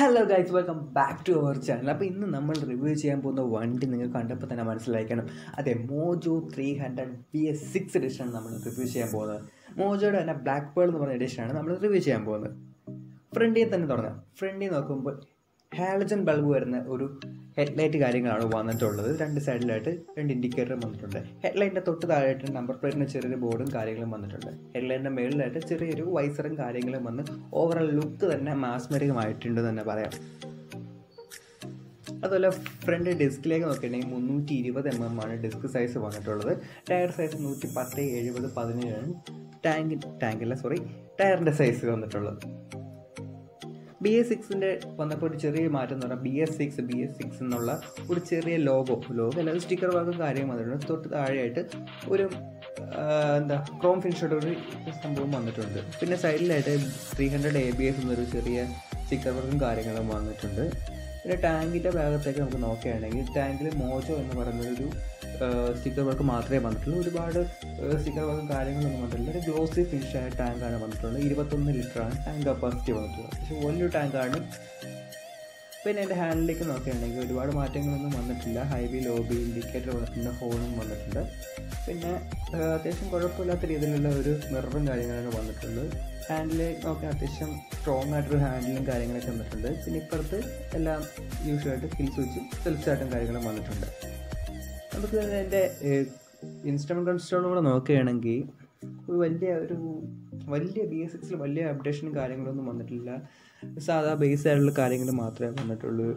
Hello guys welcome back to our channel അപ്പോൾ ഇന്ന് നമ്മൾ റിവ്യൂ ചെയ്യാൻ പോകുന്ന വണ്ടി നിങ്ങൾ കണ്ടപ്പോൾ തന്നെ മനസ്സിലാക്കണം അതെ Mojo three hundred B S six എഡിഷനാണ് നമ്മൾ റിവ്യൂ ചെയ്യാൻ പോകുന്നത്. മോജോയുടെ തന്നെ ബ്ലാക്ക് പേൾ എന്ന് പറഞ്ഞ എഡിഷനാണ് നമ്മൾ റിവ്യൂ ചെയ്യാൻ പോകുന്നത്. ഫ്രണ്ടിൽ തന്നെ തുടങ്ങാം. ഫ്രണ്ടിൽ നോക്കുമ്പോൾ ഹാലജൻ ബൾബ് വരുന്ന ഒരു ഹെഡ്ലൈറ്റ് കാര്യങ്ങളാണ് വന്നിട്ടുള്ളത്. രണ്ട് സൈഡിലായിട്ട് രണ്ട് ഇൻഡിക്കേറ്റർ വന്നിട്ടുണ്ട്. ഹെഡ്ലൈറ്റിന്റെ തൊട്ട് താഴെയായിട്ട് നമ്പർ പ്ലേറ്റിന് ചെറിയൊരു ബോർഡും കാര്യങ്ങളും വന്നിട്ടുണ്ട്. ഹെഡ്ലൈറ്റിന്റെ മേളിലായിട്ട് ചെറിയൊരു വൈസറും കാര്യങ്ങളും വന്ന് ഓവറോൾ ലുക്ക് തന്നെ മാസ്മരികമായിട്ടുണ്ട് തന്നെ പറയാം. അതുപോലെ ഫ്രണ്ട് ഡിസ്കിലേക്ക് നോക്കിയിട്ടുണ്ടെങ്കിൽ മുന്നൂറ്റി ഇരുപത് എം എം ആണ് ഡിസ്ക് സൈസ് വന്നിട്ടുള്ളത്. ടയർ സൈസ് നൂറ്റി പത്ത് എഴുപത് പതിനേഴാണ് ടാങ്ക് ടാങ്കല്ല സോറി ടയറിന്റെ സൈസ് വന്നിട്ടുള്ളത്. ബി എസ് സിക്സിന്റെ വന്നപ്പോൾ ഒരു ചെറിയ മാറ്റം എന്ന് പറഞ്ഞാൽ B S six B S six എന്നുള്ള ഒരു ചെറിയ ലോഗോ ലോഗോ അല്ലാതെ സ്റ്റിക്കർ വർക്കും കാര്യം വന്നിട്ടുണ്ട്. തൊട്ട് താഴെയായിട്ട് ഒരു എന്താ ക്രോം ഫിനിഷോട് ഒരു സംഭവം വന്നിട്ടുണ്ട്. പിന്നെ സൈഡിലായിട്ട് three hundred A B S എന്നൊരു ചെറിയ സ്റ്റിക്കർ വർക്കും കാര്യങ്ങളും വന്നിട്ടുണ്ട്. പിന്നെ ടാങ്കിന്റെ ഭാഗത്തേക്ക് നമുക്ക് നോക്കുകയാണെങ്കിൽ ടാങ്കിൽ മോജോ എന്ന് പറയുന്നൊരു സ്റ്റിക്കർ വർക്ക് മാത്രമേ വന്നിട്ടുള്ളൂ. ഒരുപാട് സ്റ്റിക്കർ വർക്കും കാര്യങ്ങളൊന്നും വന്നിട്ടില്ല. ഒരു ഗ്ലോസി ഫിനിഷ് ആയ ടാങ്കാണ് വന്നിട്ടുള്ളത്. ഇരുപത്തൊന്ന് ലിറ്ററാണ് ടാങ്ക് കപ്പാസിറ്റി വന്നിട്ടുള്ളത്. പക്ഷേ വലിയൊരു ടാങ്കാണ് പിന്നെ എന്റെ ഹാൻഡിലേക്ക് നോക്കുകയാണെങ്കിൽ ഒരുപാട് മാറ്റങ്ങളൊന്നും വന്നിട്ടില്ല. ഹൈവി ലോബി ഇൻഡിക്കേറ്റർ വന്നിട്ടുണ്ട് ഹോണും വന്നിട്ടുണ്ട്. പിന്നെ അത്യാവശ്യം കുഴപ്പമില്ലാത്ത രീതിയിലുള്ള ഒരു മിററും കാര്യങ്ങളൊക്കെ വന്നിട്ടുണ്ട് ഹാൻഡിൽ നോക്കിയാൽ അത്യാവശ്യം സ്ട്രോങ് ആയിട്ടൊരു ഹാൻഡിലും കാര്യങ്ങളൊക്കെ വന്നിട്ടുണ്ട്. പിന്നെ ഇപ്പുറത്ത് എല്ലാം യൂഷ്വലായിട്ട് കിൽ സ്വിച്ചും സെൽഫ് ചാട്ടും കാര്യങ്ങളും വന്നിട്ടുണ്ട്. നമുക്ക് എന്റെ ഇൻസ്റ്റമെന്റ് ഇൻസ്റ്റോൾ കൂടെ നോക്കുകയാണെങ്കിൽ ഒരു വലിയ ഒരു വലിയ ബി എസ് സിക്സിൽ വലിയ അപ്ഡേഷനും കാര്യങ്ങളൊന്നും വന്നിട്ടില്ല. സാധാ ബേസ് ആയിട്ടുള്ള കാര്യങ്ങൾ മാത്രമേ വന്നിട്ടുള്ളൂ.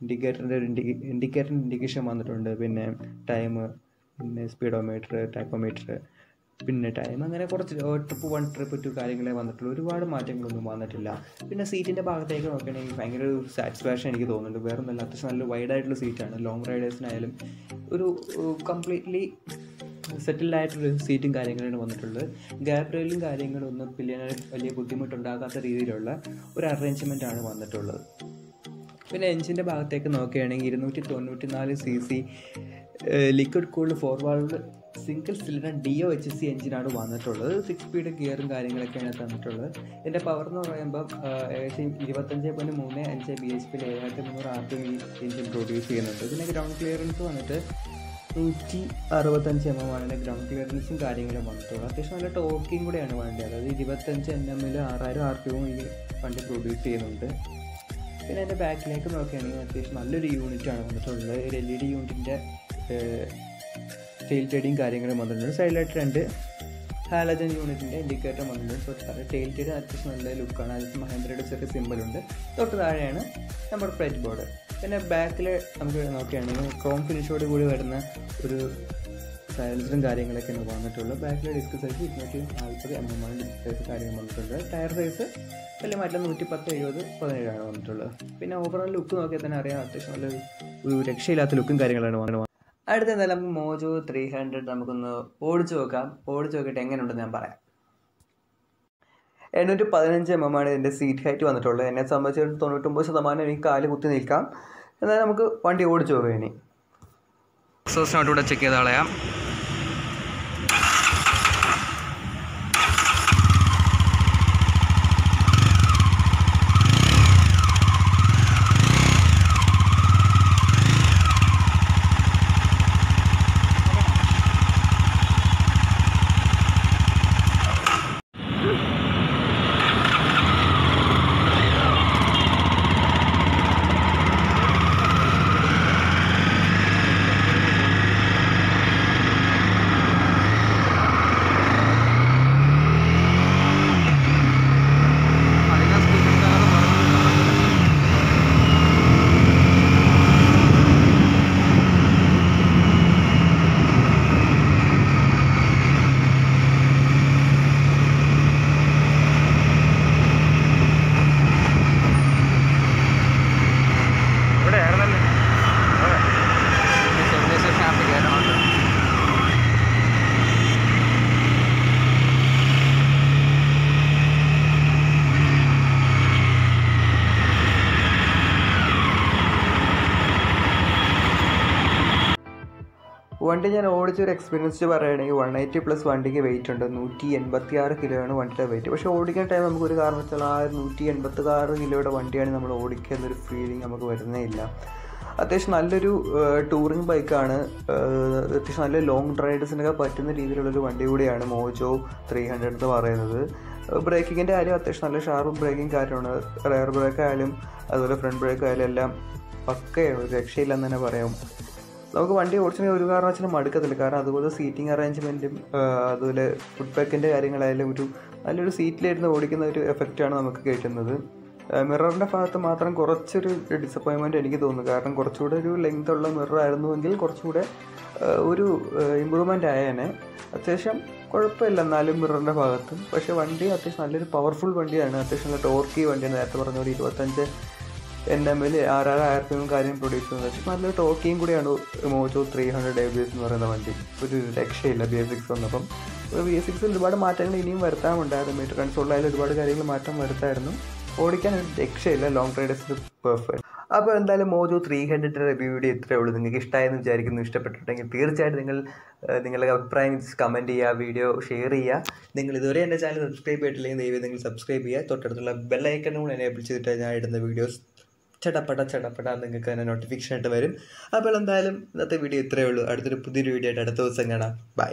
ഇൻഡിക്കേറ്ററിന്റെ ഒരു ഇൻഡി ഇൻഡിക്കേറ്ററിന്റെ ഇൻഡിക്കേഷൻ വന്നിട്ടുണ്ട്. പിന്നെ ടൈം പിന്നെ സ്പീഡോമീറ്റർ ടാക്കോമീറ്റർ പിന്നെ ടൈം അങ്ങനെ കുറച്ച് ട്രിപ്പ് വൺ ട്രിപ്പ് ടു കാര്യങ്ങളെ വന്നിട്ടുള്ളൂ. ഒരുപാട് മാറ്റങ്ങളൊന്നും വന്നിട്ടില്ല. പിന്നെ സീറ്റിന്റെ ഭാഗത്തേക്ക് നോക്കുകയാണെങ്കിൽ ഭയങ്കര ഒരു സാറ്റിസ്ഫാക്ഷൻ എനിക്ക് തോന്നുന്നുണ്ട്. വേറെ ഒന്നല്ല അത്യാവശ്യം നല്ല വൈഡ് ആയിട്ടുള്ള സീറ്റാണ് ലോങ് റൈഡേഴ്സിനായാലും ഒരു കംപ്ലീറ്റ്ലി സെറ്റിൽഡ് ആയിട്ടൊരു സീറ്റും കാര്യങ്ങളാണ് വന്നിട്ടുള്ളത്. ഗ്യാപ് റെയിലും കാര്യങ്ങളും ഒന്നും പില്ലിയന് വലിയ ബുദ്ധിമുട്ടുണ്ടാകാത്ത രീതിയിലുള്ള ഒരു അറേഞ്ച്മെന്റ് ആണ് വന്നിട്ടുള്ളത്. പിന്നെ എഞ്ചിന്റെ ഭാഗത്തേക്ക് നോക്കുകയാണെങ്കിൽ ഇരുന്നൂറ്റി തൊണ്ണൂറ്റി നാല് C C liquid cooled forward single cylinder D O H C എഞ്ചിനാണ് വന്നിട്ടുള്ളത്. സിക്സ് സ്പീഡ് ഗിയറും കാര്യങ്ങളൊക്കെയാണ് തന്നിട്ടുള്ളത്. ഇതിന്റെ പവർ എന്ന് പറയുമ്പോൾ ഏകദേശം ഇരുപത്തഞ്ച് പോയിന്റ് മൂന്ന് അഞ്ച് ബി എച്ച് പിയിൽ ഏഴായിരത്തി മുന്നൂറ് ആർ പി എഞ്ചിൻ പ്രൊഡ്യൂസ് ചെയ്യുന്നുണ്ട്. പിന്നെ ഗ്രൗണ്ട് ക്ലിയറൻസ് വന്നിട്ട് നൂറ്റി അറുപത്തഞ്ച് എം എം ആണ് ഗ്രൗണ്ട് ക്ലിയറൻസും കാര്യങ്ങളും വന്നിട്ടുള്ളത്. അത്യാവശ്യം നല്ല ടോക്കിങ് കൂടെയാണ് വണ്ടി അതായത് ഇരുപത്തഞ്ച് എം എമ്മിൽ ആറായിരം ആർ പി ഈ വണ്ടി പ്രൊഡ്യൂസ് ചെയ്യുന്നുണ്ട്. പിന്നെ അതിന്റെ ബാക്കിലേക്ക് നോക്കുകയാണെങ്കിൽ അത്യാവശ്യം നല്ലൊരു യൂണിറ്റാണ് വന്നിട്ടുള്ളത്. ഒരു എൽ ഇ ഡി യൂണിറ്റിന്റെ ടെയിൽ ട്രേഡിങ് കാര്യങ്ങളും വന്നിട്ടുണ്ട്. സൈഡിലായിട്ട് രണ്ട് ഹാലജൻ യൂണിറ്റിന്റെ ഇൻഡിക്കേറ്റർ വന്നിട്ടുണ്ട്. സോ ടെയിൽ ട്രേഡ് അത്യാവശ്യം നല്ല ലുക്കാണ് അതിൽ മഹേന്ദ്രയുടെ ചെറിയ സിമ്പിളുണ്ട് തൊട്ട് താഴെയാണ് നമ്മുടെ പ്ലേറ്റ് ബോർഡ് പിന്നെ ബാക്കിൽ നമുക്ക് നോക്കുകയാണെങ്കിൽ ക്രോം ഫിനിഷോട് കൂടി വരുന്ന ഒരു സൈലൻസറും കാര്യങ്ങളൊക്കെയാണ് വന്നിട്ടുള്ളൂ. ബാക്കിൽ ഡിസ്ക് സൈസ് ഇരുന്നൂറ്റി നാൽപ്പത് എം എം ആണ് ഡിസ്ക് സൈസ് കാര്യങ്ങൾ വന്നിട്ടുണ്ട്. ടയർ സൈസ് വലിയ മാറ്റം നൂറ്റി പത്ത് എഴുപത് പതിനേഴാണ് വന്നിട്ടുള്ളത്. പിന്നെ ഓവറോൾ ലുക്ക് നോക്കിയാൽ തന്നെ അറിയാം അത്യാവശ്യം നല്ല ഒരു രക്ഷയില്ലാത്ത ലുക്കും കാര്യങ്ങളാണ് വന്നത് അടുത്ത എന്തായാലും നമുക്ക് മോജോ ത്രീ ഹൺഡ്രഡ് നമുക്കൊന്ന് ഓടിച്ചു നോക്കാം. ഓടിച്ചു നോക്കിയിട്ട് എങ്ങനെയുണ്ടെന്ന് ഞാൻ പറയാം. എണ്ണൂറ്റി പതിനഞ്ച് എം എം ആണ് ഇതിന്റെ സീറ്റ് ഹൈറ്റ് വന്നിട്ടുള്ളത്. എന്നെ സംബന്ധിച്ച് തൊണ്ണൂറ്റൊമ്പത് ശതമാനം എനിക്ക് കാൽ കുത്തി നിൽക്കാം. എന്നാൽ നമുക്ക് വണ്ടി ഓടിച്ചു പോകാം ഇനി. കൂടെ ചെക്ക് ചെയ്ത് കളയാം. വണ്ടി ഞാൻ ഓടിച്ച ഒരു എക്സ്പീരിയൻസ് പറയുകയാണെങ്കിൽ വൺ എയ്റ്റി പ്ലസ് വണ്ടിക്ക് വെയിറ്റ് ഉണ്ട്. നൂറ്റി എൺപത്തി ആറ് കിലോയാണ് വണ്ടിയുടെ വെയിറ്റ് പക്ഷേ ഓടിക്കുന്ന ടൈം നമുക്ക് ഒരു കാരണവശാൽ ആ നൂറ്റി എൺപത്തി ആറ് കിലോയുടെ വണ്ടിയാണ് നമ്മൾ ഓടിക്കുക എന്നൊരു ഫീലിംഗ് നമുക്ക് വരുന്നേ ഇല്ല. അത്യാവശ്യം നല്ലൊരു ടൂറിങ് ബൈക്കാണ് അത്യാവശ്യം നല്ല ലോങ് റൈഡേഴ്സിനൊക്കെ പറ്റുന്ന രീതിയിലുള്ളൊരു വണ്ടി കൂടിയാണ് മോജോ ത്രീ ഹൺഡ്രഡ് എന്ന് പറയുന്നത്. ബ്രേക്കിങ്ങിന്റെ കാര്യം അത്യാവശ്യം നല്ല ഷാർപ്പ് ബ്രേക്കിംഗ് കാര്യമാണ്. റയർ ബ്രേക്ക് ആയാലും അതുപോലെ ഫ്രണ്ട് ബ്രേക്ക് ആയാലും എല്ലാം പക്കയാണ് ഒരു രക്ഷയില്ലെന്ന് തന്നെ പറയാം. നമുക്ക് വണ്ടി ഓടിച്ചിട്ടുണ്ടെങ്കിൽ ഒരു കാരണവശാലും മടുക്കത്തില്ല. കാരണം അതുപോലെ സീറ്റിംഗ് അറേഞ്ച്മെന്റും അതുപോലെ ഫുഡ് പാക്കിന്റെ കാര്യങ്ങളായാലും ഒരു നല്ലൊരു സീറ്റിലിരുന്ന് ഓടിക്കുന്ന ഒരു എഫക്റ്റാണ് നമുക്ക് കിട്ടുന്നത്. മിററിന്റെ ഭാഗത്ത് മാത്രം കുറച്ചൊരു ഡിസപ്പോയിൻമെന്റ് എനിക്ക് തോന്നുന്നു. കാരണം കുറച്ചുകൂടെ ഒരു ലെങ്ത് ഉള്ള മിറർ ആയിരുന്നുവെങ്കിൽ കുറച്ചുകൂടെ ഒരു ഇമ്പ്രൂവ്മെന്റ് ആയേനെ. അത്യാവശ്യം കുഴപ്പമില്ല എന്നാലും മിററിന്റെ ഭാഗത്തും. പക്ഷേ വണ്ടി അത്യാവശ്യം നല്ലൊരു പവർഫുൾ വണ്ടിയാണ്. അത്യാവശ്യം നല്ല ടോർക്കി വണ്ടിയാണ്. നേരത്തെ പറഞ്ഞ ഒരു ഇരുപത്തഞ്ച് എൻ എമ്മിൽ ആർ ആർ ആയിരത്തിനും കാര്യം പ്രൊഡ്യൂസ് ചെയ്യുന്നത് പക്ഷേ നല്ലൊരു ടോക്കിയും കൂടിയാണ് Mojo three hundred A B S എന്ന് പറയുന്ന വണ്ടി. ഒരു രക്ഷയില്ല ബി എസ് സിക്സ് വന്നപ്പം. ബി എസ് സിക്സിൽ ഒരുപാട് മാറ്റങ്ങൾ ഇനിയും വരുത്താനുണ്ടായിരുന്നു. മീറ്റർ കൺസോളിലായാലും ഒരുപാട് കാര്യങ്ങൾ മാറ്റം വരുത്തായിരുന്നു. ഓടിക്കാൻ ഒരു രക്ഷയില്ല. ലോങ് റൈഡേഴ്സിന് പെർഫെക്റ്റ് അപ്പോൾ എന്തായാലും Mojo three hundred review video ഇത്രയേ ഉള്ളൂ. നിങ്ങൾക്ക് ഇഷ്ടമായെന്ന് വിചാരിക്കുന്നു. ഇഷ്ടപ്പെട്ടിട്ടുണ്ടെങ്കിൽ തീർച്ചയായിട്ടും നിങ്ങൾ നിങ്ങളുടെ അഭിപ്രായം കമന്റ് ചെയ്യുക വീഡിയോ ഷെയർ ചെയ്യുക. നിങ്ങൾ ഇതുവരെ എന്റെ ചാനൽ സബ്സ്ക്രൈബ് ചെയ്തിട്ടില്ലെങ്കിൽ ദൈവം നിങ്ങൾ സബ്സ്ക്രൈബ് ചെയ്യുക. തൊട്ടടുത്തുള്ള ബെല്ലൈക്കണും എനേബിൾ ചെയ്തിട്ട് ഞാൻ ഇടുന്ന വീഡിയോസ് ചടപ്പട ചടപ്പട നിങ്ങൾക്ക് തന്നെ നോട്ടിഫിക്കേഷൻ ആയിട്ട് വരും. അപ്പോൾ എന്തായാലും ഇന്നത്തെ വീഡിയോ ഇത്രയേ ഉള്ളൂ. അടുത്തൊരു പുതിയൊരു വീഡിയോ ആയിട്ട് അടുത്ത ദിവസം കാണാം. ബൈ